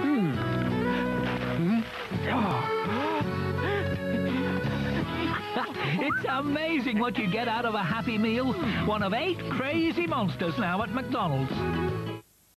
Hmm. it's amazing what you get out of a Happy Meal. One of eight crazy monsters now at McDonald's.